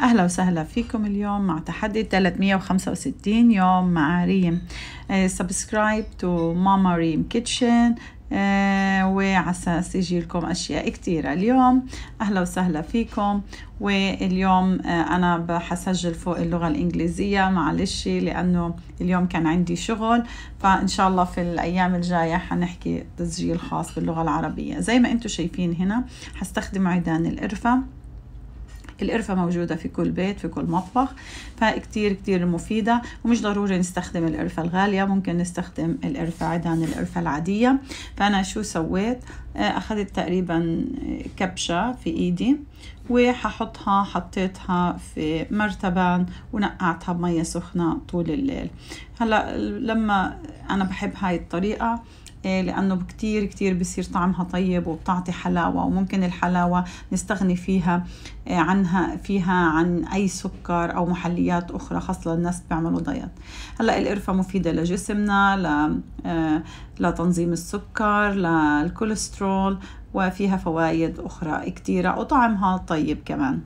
أهلا وسهلا فيكم اليوم مع تحدي 365 يوم مع ريم subscribe to Mama Reem Kitchen وعلى أساس يجي لكم أشياء كثيره اليوم. أهلا وسهلا فيكم. واليوم آه، أنا حسجل فوق اللغة الإنجليزية معلش لأنه اليوم كان عندي شغل. فإن شاء الله في الأيام الجاية حنحكي تسجيل خاص باللغة العربية. زي ما أنتم شايفين هنا حستخدم عيدان القرفة. القرفة موجودة في كل بيت في كل مطبخ فكتير كتير مفيدة ومش ضروري نستخدم القرفة الغالية ممكن نستخدم القرفة عيدان القرفة العادية. فأنا شو سويت؟ آه، أخذت تقريبا كبشة في إيدي وححطها حطيتها في مرتبان ونقعتها بمية سخنة طول الليل. هلأ لما أنا بحب هاي الطريقة إيه، لأنه كتير كتير بصير طعمها طيب وبتعطي حلاوة وممكن الحلاوة نستغني فيها إيه، عنها فيها عن أي سكر أو محليات أخرى خاصة للناس بيعملوا دايت. هلأ القرفة مفيدة لجسمنا ل... إيه، لتنظيم السكر للكوليسترول وفيها فوائد أخرى كتيرة وطعمها طيب كمان.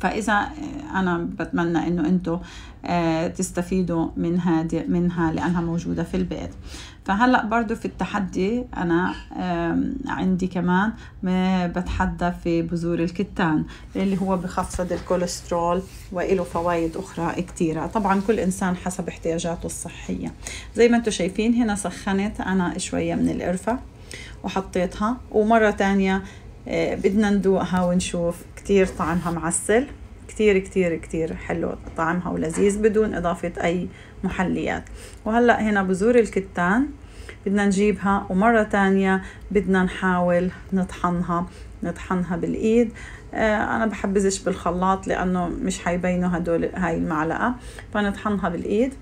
فإذا أنا بتمنى إنه أنتم آه، تستفيدوا من هذه منها لأنها موجودة في البيت. فهلأ برضو في التحدي أنا عندي كمان بتحدى في بذور الكتان اللي هو بخفض الكوليسترول وله فوائد أخرى كثيره طبعا كل إنسان حسب احتياجاته الصحية. زي ما أنتم شايفين هنا سخنت أنا شوية من القرفة وحطيتها. ومرة تانية آه، بدنا ندوقها ونشوف كتير طعمها معسل. كتير كتير كتير حلو طعمها ولذيذ بدون إضافة أي محليات. وهلأ هنا بذور الكتان بدنا نجيبها ومرة تانية بدنا نحاول نطحنها نطحنها بالإيد. آه أنا بحبزش بالخلاط لأنه مش حيبينوا هدول هاي المعلقة فنطحنها بالإيد.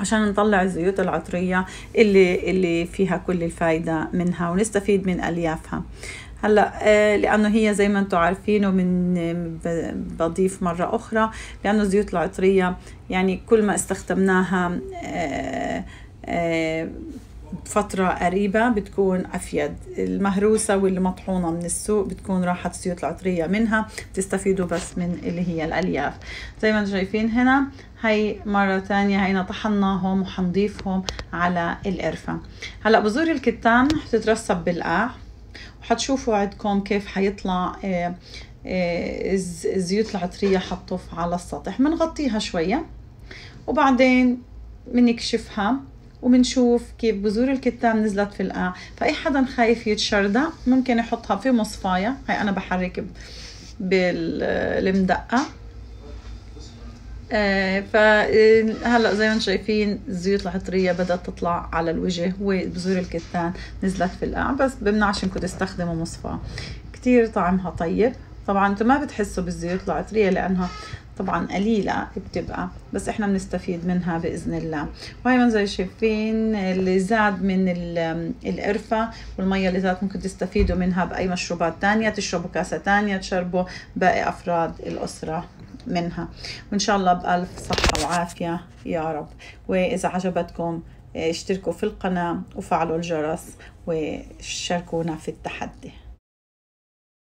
عشان نطلع الزيوت العطرية اللي اللي فيها كل الفايدة منها ونستفيد من أليافها. هلأ آه، لأنه هي زي ما أنتم عارفين ومن بضيف مرة أخرى لأنه الزيوت العطرية يعني كل ما استخدمناها آه، آه، فترة قريبة بتكون أفيد. المهروسة واللي مطحونة من السوق بتكون راحت الزيوت العطرية منها تستفيدوا بس من اللي هي الألياف. زي ما أنتم شايفين هنا هي مرة تانية هينا طحناهم وحنضيفهم على القرفة. هلأ بذور الكتان حتترسب بالقاع. وحتشوفوا عندكم كيف حيطلع آه، آه، الزيوت العطرية حطف على السطح. بنغطيها شوية وبعدين بنكشفها وبنشوف كيف بذور الكتان نزلت في القاع فأي حدا خايف يتشردى ممكن يحطها في مصفاية. هاي أنا بحرك بالمدقة. آه فهلا زي ما أنتم شايفين الزيوت العطرية بدأت تطلع على الوجه وبذور الكتان نزلت في القاع بس بمنعش انكم تستخدموا مصفى كتير طعمها طيب. طبعا أنتم ما بتحسوا بالزيوت العطرية لأنها طبعا قليلة بتبقى بس إحنا بنستفيد منها بإذن الله. وهي من زي شايفين اللي زاد من القرفة والمية اللي زاد ممكن تستفيدوا منها بأي مشروبات تانية تشربوا كاسة تانية تشربوا باقي أفراد الأسرة منها. وإن شاء الله بألف صحة وعافية يا رب. وإذا عجبتكم اشتركوا في القناة وفعلوا الجرس وشاركونا في التحدي.